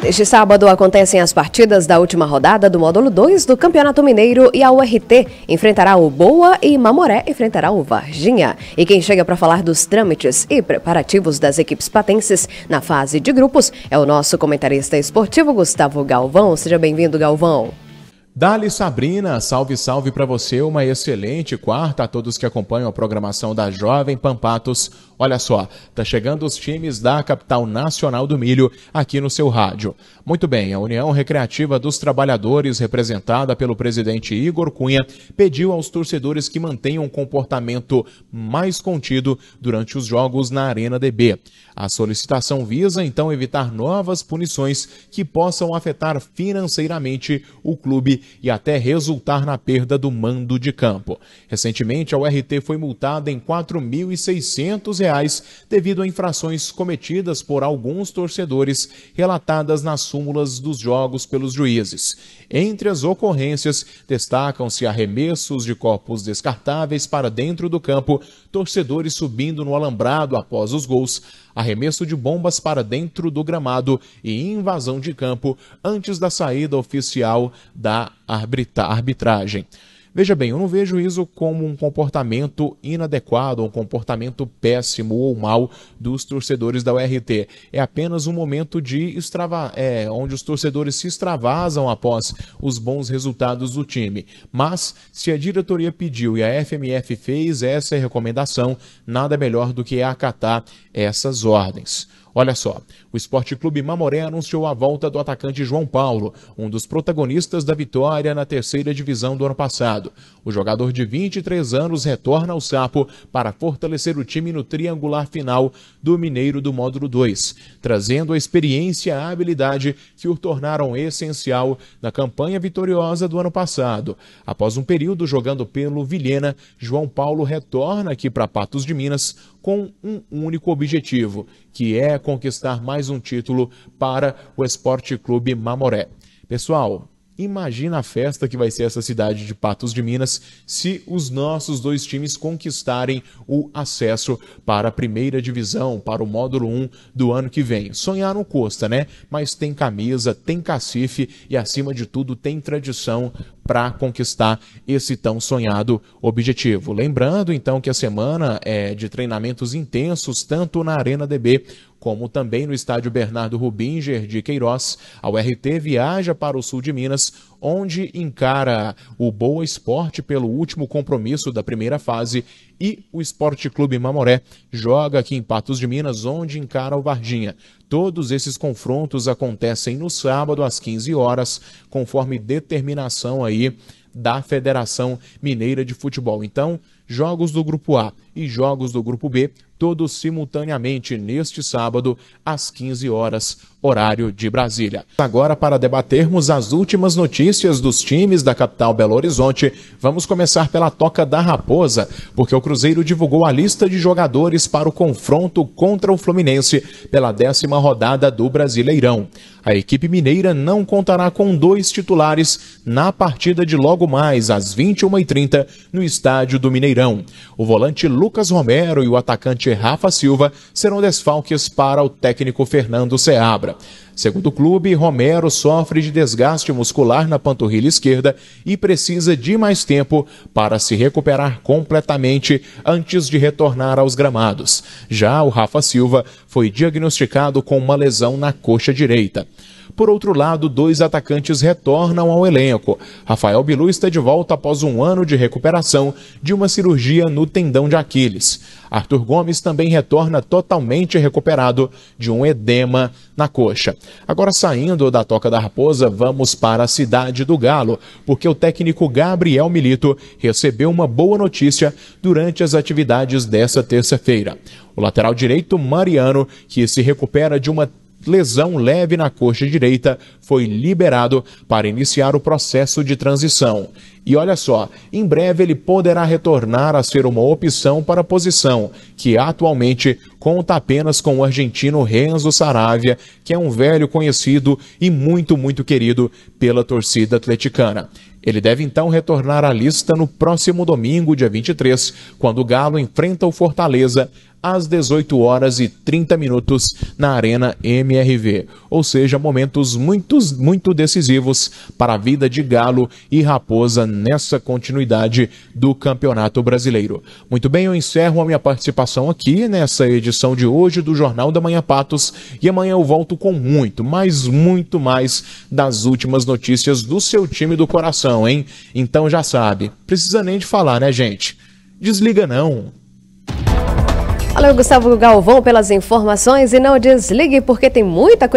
Neste sábado acontecem as partidas da última rodada do módulo 2 do Campeonato Mineiro e a URT enfrentará o Boa e Mamoré enfrentará o Varginha. E quem chega para falar dos trâmites e preparativos das equipes patenses na fase de grupos é o nosso comentarista esportivo Gustavo Galvão. Seja bem-vindo, Galvão. Dali Sabrina, salve, salve para você, uma excelente quarta a todos que acompanham a programação da Jovem Pampatos. Olha só, tá chegando os times da capital nacional do milho aqui no seu rádio. Muito bem, a União Recreativa dos Trabalhadores, representada pelo presidente Igor Cunha, pediu aos torcedores que mantenham um comportamento mais contido durante os jogos na Arena DB. A solicitação visa então evitar novas punições que possam afetar financeiramente o clube e até resultar na perda do mando de campo. Recentemente, a URT foi multada em R$ 4.600 devido a infrações cometidas por alguns torcedores relatadas nas súmulas dos jogos pelos juízes. Entre as ocorrências, destacam-se arremessos de corpos descartáveis para dentro do campo, torcedores subindo no alambrado após os gols, arremesso de bombas para dentro do gramado e invasão de campo antes da saída oficial da arbitragem. Veja bem, eu não vejo isso como um comportamento inadequado, um comportamento péssimo ou mal dos torcedores da URT. É apenas um momento de extrava é, onde os torcedores se extravasam após os bons resultados do time. Mas, se a diretoria pediu e a FMF fez essa recomendação, nada melhor do que acatar essas ordens. Olha só, o Esporte Clube Mamoré anunciou a volta do atacante João Paulo, um dos protagonistas da vitória na terceira divisão do ano passado. O jogador de 23 anos retorna ao Sapo para fortalecer o time no triangular final do Mineiro do Módulo 2, trazendo a experiência e a habilidade que o tornaram essencial na campanha vitoriosa do ano passado. Após um período jogando pelo Vilhena, João Paulo retorna aqui para Patos de Minas com um único objetivo, que é conquistar mais um título para o Esporte Clube Mamoré. Pessoal, Imagina a festa que vai ser essa cidade de Patos de Minas se os nossos dois times conquistarem o acesso para a primeira divisão, para o módulo 1 do ano que vem. Sonhar não custa, né? Mas tem camisa, tem cacife e, acima de tudo, tem tradição para conquistar esse tão sonhado objetivo. Lembrando então que a semana é de treinamentos intensos tanto na Arena DB como também no estádio Bernardo Rubinger de Queiroz. A URT viaja para o sul de Minas, onde encara o Boa Esporte pelo último compromisso da primeira fase e o Esporte Clube Mamoré joga aqui em Patos de Minas, onde encara o Varginha. Todos esses confrontos acontecem no sábado às 15 horas, conforme determinação aí da Federação Mineira de Futebol. Então, jogos do grupo A e jogos do grupo B, todos simultaneamente neste sábado às 15 horas, horário de Brasília. Agora, para debatermos as últimas notícias dos times da capital Belo Horizonte, vamos começar pela Toca da Raposa, porque o Cruzeiro divulgou a lista de jogadores para o confronto contra o Fluminense pela décima rodada do Brasileirão. A equipe mineira não contará com dois titulares na partida de logo mais às 21h30 no estádio do Mineirão. O volante Lucas Romero e o atacante Rafa Silva serão desfalques para o técnico Fernando Seabra. Segundo o clube, Romero sofre de desgaste muscular na panturrilha esquerda e precisa de mais tempo para se recuperar completamente antes de retornar aos gramados. Já o Rafa Silva foi diagnosticado com uma lesão na coxa direita. Por outro lado, dois atacantes retornam ao elenco. Rafael Bilu está de volta após um ano de recuperação de uma cirurgia no tendão de Aquiles. Arthur Gomes também retorna totalmente recuperado de um edema na coxa. Agora, saindo da Toca da Raposa, vamos para a cidade do Galo, porque o técnico Gabriel Milito recebeu uma boa notícia durante as atividades dessa terça-feira. O lateral direito Mariano, que se recupera de uma lesão leve na coxa direita, foi liberado para iniciar o processo de transição. E olha só, em breve ele poderá retornar a ser uma opção para a posição, que atualmente conta apenas com o argentino Renzo Saravia, que é um velho conhecido e muito, muito querido pela torcida atleticana. Ele deve então retornar à lista no próximo domingo, dia 23, quando o Galo enfrenta o Fortaleza às 18 horas e 30 minutos na Arena MRV. Ou seja, momentos muito, muito decisivos para a vida de Galo e Raposa nessa continuidade do Campeonato Brasileiro. Muito bem, eu encerro a minha participação aqui nessa edição de hoje do Jornal da Manhã Patos e amanhã eu volto com muito, mas muito mais das últimas notícias do seu time do coração, hein? Então já sabe, precisa nem de falar, né, gente? Desliga não. Valeu, Gustavo Galvão, pelas informações e não desligue porque tem muita coisa